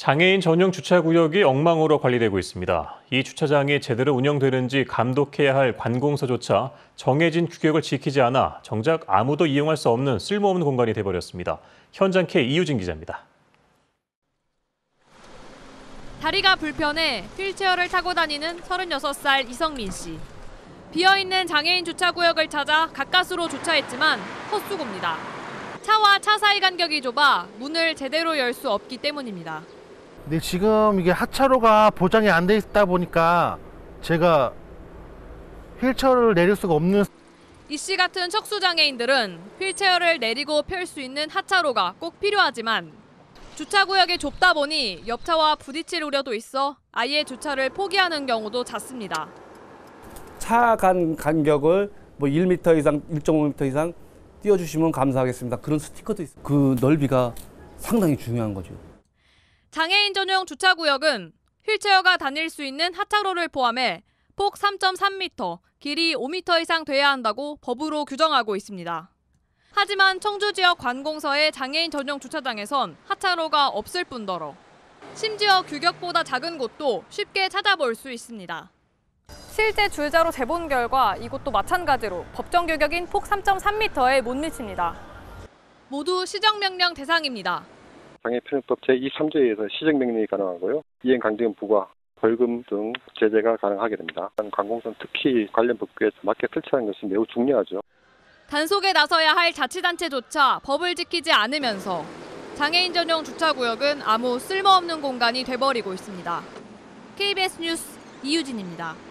장애인 전용 주차구역이 엉망으로 관리되고 있습니다. 이 주차장이 제대로 운영되는지 감독해야 할 관공서조차 정해진 규격을 지키지 않아 정작 아무도 이용할 수 없는 쓸모없는 공간이 돼버렸습니다. 현장 K 이유진 기자입니다. 다리가 불편해 휠체어를 타고 다니는 36살 이성민 씨. 비어있는 장애인 주차구역을 찾아 가까스로 주차했지만 헛수고입니다. 차와 차 사이 간격이 좁아 문을 제대로 열 수 없기 때문입니다. 근데 지금 이게 하차로가 보장이 안 돼 있다 보니까 제가 휠체어를 내릴 수가 없는 이 씨 같은 척수장애인들은 휠체어를 내리고 펼 수 있는 하차로가 꼭 필요하지만 주차구역이 좁다 보니 옆차와 부딪힐 우려도 있어 아예 주차를 포기하는 경우도 잦습니다. 차 간 간격을 뭐 1m 이상, 1.5m 이상 띄워주시면 감사하겠습니다. 그런 스티커도 있어요. 그 넓이가 상당히 중요한 거죠. 장애인 전용 주차구역은 휠체어가 다닐 수 있는 하차로를 포함해 폭 3.3m, 길이 5m 이상 돼야 한다고 법으로 규정하고 있습니다. 하지만 청주 지역 관공서의 장애인 전용 주차장에선 하차로가 없을 뿐더러 심지어 규격보다 작은 곳도 쉽게 찾아볼 수 있습니다. 실제 줄자로 재본 결과 이곳도 마찬가지로 법정 규격인 폭 3.3m에 못 미칩니다. 모두 시정명령 대상입니다. 장애편협법 제2, 3조에 서 시정명령이 가능하고요. 이행 강제금 부과, 벌금 등 제재가 가능하게 됩니다. 관공서는 특히 관련 법규에 맞게 설치하는 것이 매우 중요하죠. 단속에 나서야 할 자치단체조차 법을 지키지 않으면서 장애인 전용 주차구역은 아무 쓸모없는 공간이 돼버리고 있습니다. KBS 뉴스 이유진입니다.